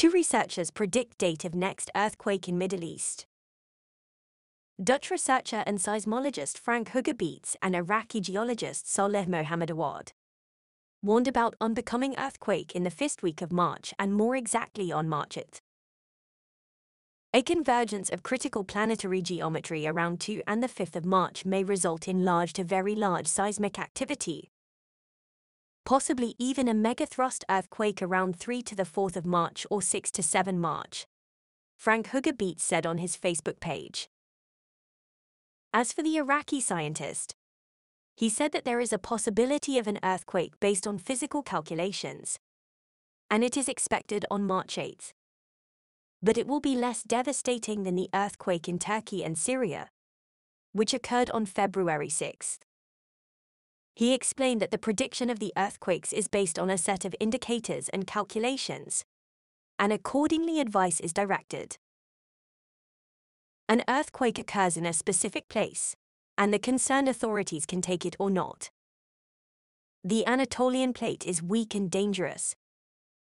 Two researchers predict date of next earthquake in Middle East. Dutch researcher and seismologist Frank Hoogerbeets and Iraqi geologist Saleh Mohammed Awad warned about unbecoming earthquake in the first week of March and more exactly on March 8. A convergence of critical planetary geometry around 2 and the 5th of March may result in large to very large seismic activity, possibly even a megathrust earthquake around 3 to the 4th of March or 6 to 7 March. Frank Hoogerbeets said on his Facebook page. As for the Iraqi scientist, he said that there is a possibility of an earthquake based on physical calculations, and it is expected on March 8. But it will be less devastating than the earthquake in Turkey and Syria, which occurred on February 6. He explained that the prediction of the earthquakes is based on a set of indicators and calculations, and accordingly advice is directed. An earthquake occurs in a specific place, and the concerned authorities can take it or not. The Anatolian plate is weak and dangerous.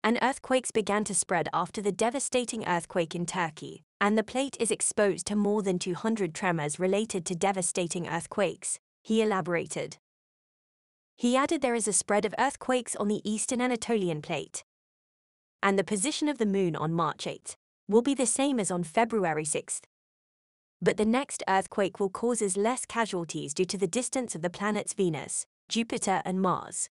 And earthquakes began to spread after the devastating earthquake in Turkey, and the plate is exposed to more than 200 tremors related to devastating earthquakes, he elaborated. He added there is a spread of earthquakes on the eastern Anatolian plate. And the position of the moon on March 8 will be the same as on February 6. But the next earthquake will cause less casualties due to the distance of the planets Venus, Jupiter, and Mars.